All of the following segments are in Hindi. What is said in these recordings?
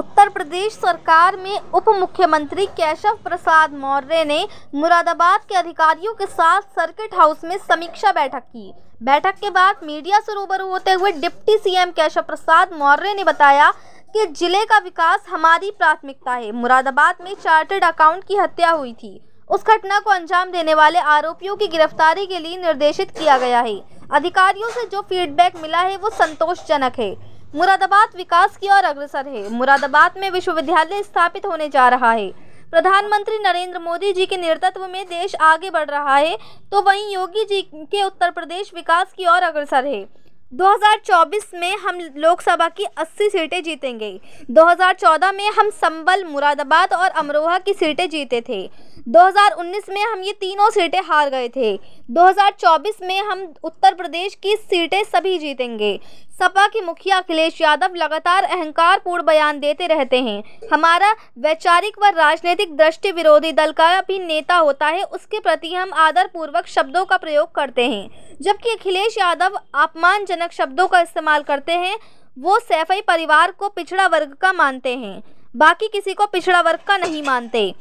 उत्तर प्रदेश सरकार में उप मुख्यमंत्री केशव प्रसाद मौर्य ने मुरादाबाद के अधिकारियों के साथ सर्किट हाउस में समीक्षा बैठक की। बैठक के बाद मीडिया से रूबरू होते हुए डिप्टी सीएम केशव प्रसाद मौर्य ने बताया कि ज़िले का विकास हमारी प्राथमिकता है। मुरादाबाद में चार्टर्ड अकाउंट की हत्या हुई थी। उस घटना को अंजाम देने वाले आरोपियों की गिरफ्तारी के लिए निर्देशित किया गया है। अधिकारियों से जो फीडबैक मिला है वो संतोषजनक है। मुरादाबाद विकास की ओर अग्रसर है। मुरादाबाद में विश्वविद्यालय स्थापित होने जा रहा है। प्रधानमंत्री नरेंद्र मोदी जी के नेतृत्व में देश आगे बढ़ रहा है तो वहीं योगी जी के उत्तर प्रदेश विकास की ओर अग्रसर है। 2024 में हम लोकसभा की 80 सीटें जीतेंगे। 2014 में हम संबल, मुरादाबाद और अमरोहा की सीटें जीते थे। 2019 में हम ये तीनों सीटें हार गए थे। 2024 में हम उत्तर प्रदेश की सीटें सभी जीतेंगे। सपा के मुखिया अखिलेश यादव लगातार अहंकार पूर्ण बयान देते रहते हैं। हमारा वैचारिक व राजनीतिक दृष्टि विरोधी दल का भी नेता होता है, उसके प्रति हम आदरपूर्वक शब्दों का प्रयोग करते हैं। जबकि अखिलेश यादव अपमानजनक शब्दों का इस्तेमाल करते हैं, वो सैफई परिवार को पिछड़ा वर्ग का मानते हैं। बाकी किसी को पिछड़ा वर्ग का नहीं मानते।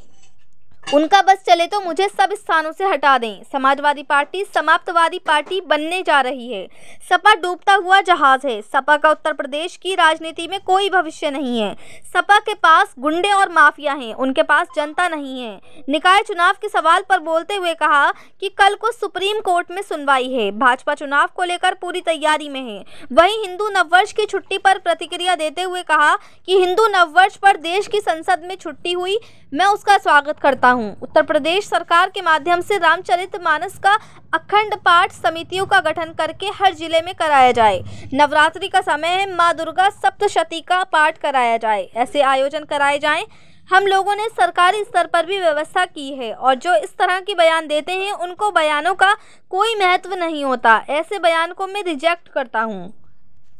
उनका बस चले तो मुझे सब स्थानों से हटा दें। समाजवादी पार्टी, समाप्तवादी पार्टी बनने जा रही है। सपा डूबता हुआ जहाज़ है। सपा का उत्तर प्रदेश की राजनीति में कोई भविष्य नहीं है। सपा के पास गुंडे और माफिया हैं। उनके पास जनता नहीं है। निकाय चुनाव के सवाल पर बोलते हुए कहा कि कल को सुप्रीम कोर्ट में सुनवाई है। भाजपा चुनाव को लेकर पूरी तैयारी में है। वहीं हिंदू नववर्ष की छुट्टी पर प्रतिक्रिया देते हुए कहा कि हिंदू नववर्ष पर देश की संसद में छुट्टी हुई। मैं उसका स्वागत करता हूँ। उत्तर प्रदेश सरकार के माध्यम से रामचरित मानस का अखंड पाठ समितियों का गठन करके हर ज़िले में कराया जाए। नवरात्रि का समय है, माँ दुर्गा सप्तशती का पाठ कराया जाए। ऐसे आयोजन कराए जाएँ। हम लोगों ने सरकारी स्तर पर भी व्यवस्था की है और जो इस तरह के बयान देते हैं, उनको बयानों का कोई महत्व नहीं होता। ऐसे बयान को मैं रिजेक्ट करता हूँ।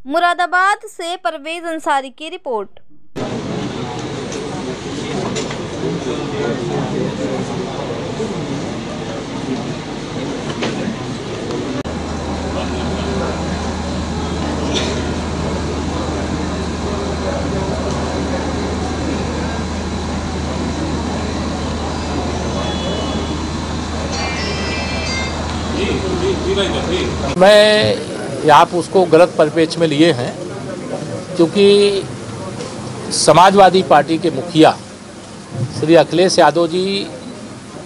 मुरादाबाद से परवेज अंसारी की रिपोर्ट। मैं आप उसको गलत परिपेक्ष में लिए हैं क्योंकि समाजवादी पार्टी के मुखिया श्री अखिलेश यादव जी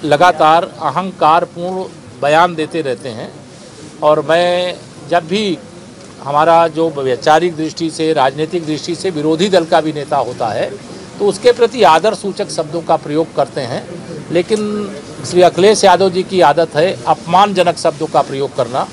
लगातार अहंकार अहंकारपूर्ण बयान देते रहते हैं और मैं जब भी हमारा जो वैचारिक दृष्टि से, राजनीतिक दृष्टि से विरोधी दल का भी नेता होता है तो उसके प्रति आदर सूचक शब्दों का प्रयोग करते हैं। लेकिन श्री अखिलेश यादव जी की आदत है अपमानजनक शब्दों का प्रयोग करना।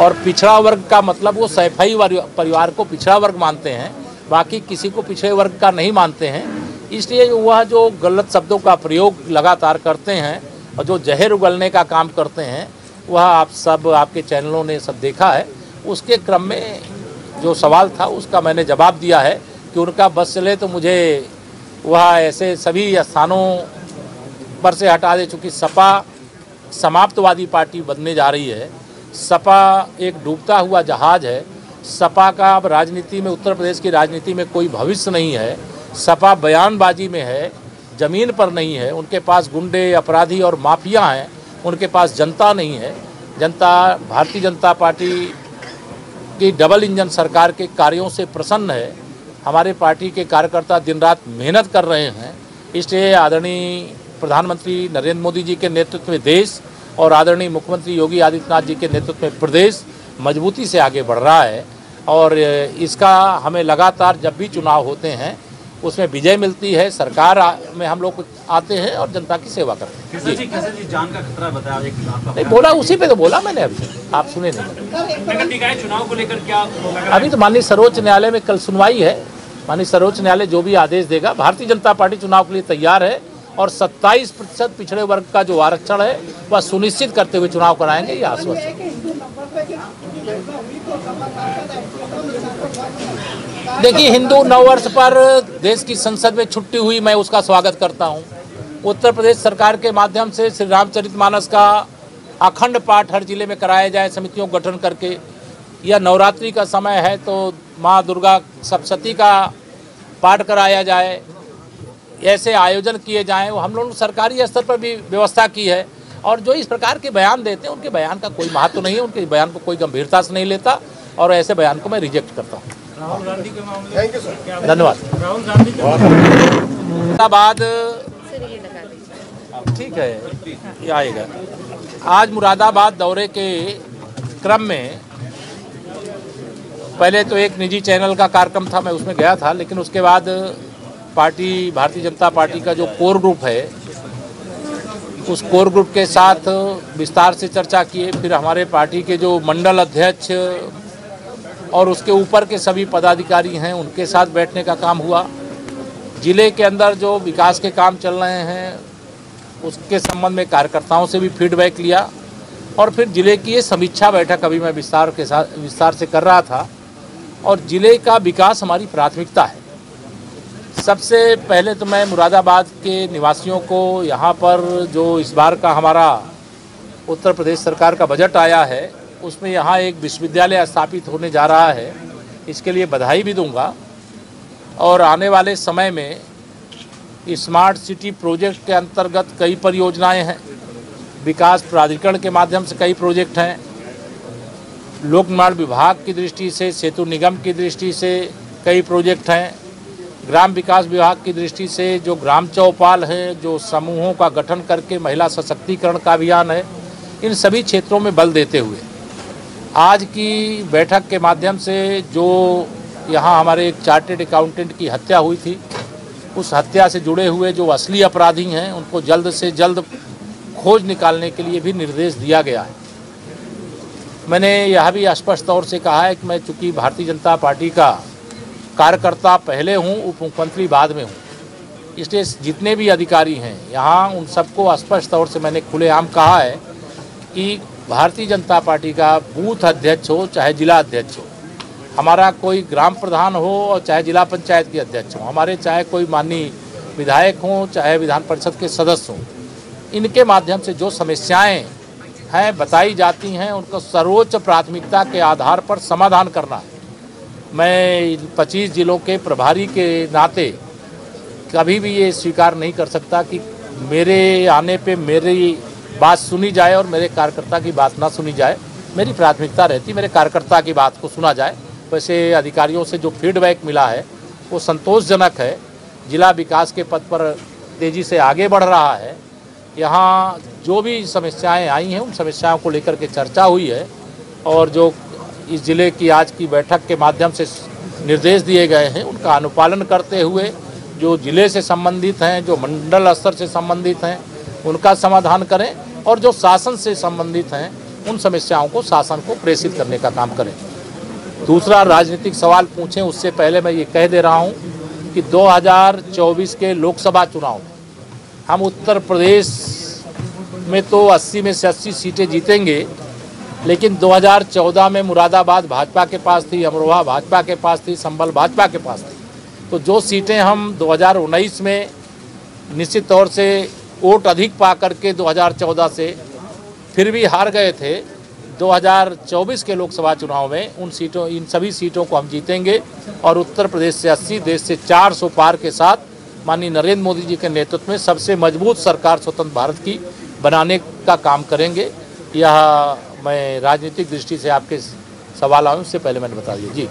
और पिछड़ा वर्ग का मतलब वो सैफई परिवार को पिछड़ा वर्ग मानते हैं, बाकी किसी को पिछड़े वर्ग का नहीं मानते हैं। इसलिए वह जो गलत शब्दों का प्रयोग लगातार करते हैं और जो जहर उगलने का काम करते हैं, वह आप सब आपके चैनलों ने सब देखा है। उसके क्रम में जो सवाल था, उसका मैंने जवाब दिया है कि उनका बस चले तो मुझे वह ऐसे सभी स्थानों पर से हटा दे, चूँकि सपा समाप्तवादी पार्टी बनने जा रही है। सपा एक डूबता हुआ जहाज़ है। सपा का अब राजनीति में, उत्तर प्रदेश की राजनीति में कोई भविष्य नहीं है। सपा बयानबाजी में है, ज़मीन पर नहीं है, उनके पास गुंडे, अपराधी और माफिया हैं, उनके पास जनता नहीं है। जनता, भारतीय जनता पार्टी की डबल इंजन सरकार के कार्यों से प्रसन्न है। हमारे पार्टी के कार्यकर्ता दिन रात मेहनत कर रहे हैं। इसलिए आदरणीय प्रधानमंत्री नरेंद्र मोदी जी के नेतृत्व में देश और आदरणीय मुख्यमंत्री योगी आदित्यनाथ जी के नेतृत्व में प्रदेश मजबूती से आगे बढ़ रहा है। और इसका हमें लगातार जब भी चुनाव होते हैं उसमें विजय मिलती है सरकार में हम लोग आते हैं और जनता की सेवा करते हैं। जी जी। जान का खतरा बताया नहीं बोला उसी पे तो बोला मैंने अभी आप सुने नहीं। चुनाव को लेकर क्या अभी तो माननीय सर्वोच्च न्यायालय में कल सुनवाई है। माननीय सर्वोच्च न्यायालय जो भी आदेश देगा भारतीय जनता पार्टी चुनाव के लिए तैयार है। और 27 प्रतिशत पिछड़े वर्ग का जो आरक्षण है, वह सुनिश्चित करते हुए चुनाव कराएँगे, ये आश्वासन देखिए, हिंदू नववर्ष पर देश की संसद में छुट्टी हुई, मैं उसका स्वागत करता हूँ। उत्तर प्रदेश सरकार के माध्यम से श्री रामचरितमानस का अखंड पाठ हर ज़िले में कराया जाए, समितियों का गठन करके। यह नवरात्रि का समय है तो माँ दुर्गा सप्तती का पाठ कराया जाए। ऐसे आयोजन किए जाएँ वो हम लोगों ने सरकारी स्तर पर भी व्यवस्था की है। और जो इस प्रकार के बयान देते हैं उनके बयान का कोई महत्व नहीं है उनके बयान को कोई गंभीरता से नहीं लेता और ऐसे बयान को मैं रिजेक्ट करता हूँ। राहुल गांधी के मामले धन्यवाद। राहुल गांधी के ठीक है ये आएगा। आज मुरादाबाद दौरे के क्रम में पहले तो एक निजी चैनल का कार्यक्रम था मैं उसमें गया था लेकिन उसके बाद पार्टी, भारतीय जनता पार्टी का जो कोर ग्रुप है, उस कोर ग्रुप के साथ विस्तार से चर्चा किए। फिर हमारे पार्टी के जो मंडल अध्यक्ष और उसके ऊपर के सभी पदाधिकारी हैं, उनके साथ बैठने का काम हुआ। ज़िले के अंदर जो विकास के काम चल रहे हैं, उसके संबंध में कार्यकर्ताओं से भी फीडबैक लिया और फिर ज़िले की ये समीक्षा बैठक अभी मैं विस्तार के साथ विस्तार से कर रहा था। और ज़िले का विकास हमारी प्राथमिकता है। सबसे पहले तो मैं मुरादाबाद के निवासियों को यहाँ पर जो इस बार का हमारा उत्तर प्रदेश सरकार का बजट आया है, उसमें यहाँ एक विश्वविद्यालय स्थापित होने जा रहा है। इसके लिए बधाई भी दूँगा। और आने वाले समय में स्मार्ट सिटी प्रोजेक्ट के अंतर्गत कई परियोजनाएँ हैं। विकास प्राधिकरण के माध्यम से कई प्रोजेक्ट हैं। लोक निर्माण विभाग की दृष्टि से, सेतु निगम की दृष्टि से कई प्रोजेक्ट हैं। ग्राम विकास विभाग की दृष्टि से जो ग्राम चौपाल है, जो समूहों का गठन करके महिला सशक्तिकरण का अभियान है, इन सभी क्षेत्रों में बल देते हुए। आज की बैठक के माध्यम से जो यहाँ हमारे एक चार्टेड अकाउंटेंट की हत्या हुई थी, उस हत्या से जुड़े हुए जो असली अपराधी हैं, उनको जल्द से जल्द खोज निकालने के लिए भी निर्देश दिया गया है। मैंने यह भी स्पष्ट तौर से कहा है कि मैं चूँकि भारतीय जनता पार्टी का कार्यकर्ता पहले हूँ उप मुख्यमंत्री बाद में हूँ। इसलिए जितने भी अधिकारी हैं, यहाँ उन सबको स्पष्ट तौर से मैंने खुलेआम कहा है कि भारतीय जनता पार्टी का बूथ अध्यक्ष हो, चाहे जिला अध्यक्ष हो, हमारा कोई ग्राम प्रधान हो और चाहे जिला पंचायत के अध्यक्ष हो, हमारे चाहे कोई माननीय विधायक हों, चाहे विधान परिषद के सदस्य हों, इनके माध्यम से जो समस्याएँ हैं, बताई जाती हैं, उनको सर्वोच्च प्राथमिकता के आधार पर समाधान करना है। मैं पच्चीस जिलों के प्रभारी के नाते कभी भी ये स्वीकार नहीं कर सकता कि मेरे आने पे मेरी बात सुनी जाए और मेरे कार्यकर्ता की बात ना सुनी जाए। मेरी प्राथमिकता रहती, मेरे कार्यकर्ता की बात को सुना जाए। वैसे अधिकारियों से जो फीडबैक मिला है, वो संतोषजनक है। जिला विकास के पद पर तेज़ी से आगे बढ़ रहा है। यहाँ जो भी समस्याएँ आई हैं, उन समस्याओं को लेकर के चर्चा हुई है और जो इस ज़िले की आज की बैठक के माध्यम से निर्देश दिए गए हैं। उनका अनुपालन करते हुए जो ज़िले से संबंधित हैं, जो मंडल स्तर से संबंधित हैं, उनका समाधान करें और जो शासन से संबंधित हैं, उन समस्याओं को शासन को प्रेषित करने का काम करें। दूसरा राजनीतिक सवाल पूछें, उससे पहले मैं ये कह दे रहा हूँ कि 2024 के लोकसभा चुनाव, हम उत्तर प्रदेश में तो 80 में से 80 सीटें जीतेंगे लेकिन 2014 में मुरादाबाद भाजपा के पास थी, अमरोहा भाजपा के पास थी संभल भाजपा के पास थी। तो जो सीटें हम 2019 में निश्चित तौर से वोट अधिक पा करके 2014 से फिर भी हार गए थे 2024 के लोकसभा चुनाव में उन सीटों, इन सभी सीटों को हम जीतेंगे और उत्तर प्रदेश से 80 देश से 400 पार के साथ माननीय नरेंद्र मोदी जी के नेतृत्व में सबसे मज़बूत सरकार स्वतंत्र भारत की बनाने का काम करेंगे। यह मैं राजनीतिक दृष्टि से आपके सवाल आऊँ उससे पहले मैंने बता दिया जी।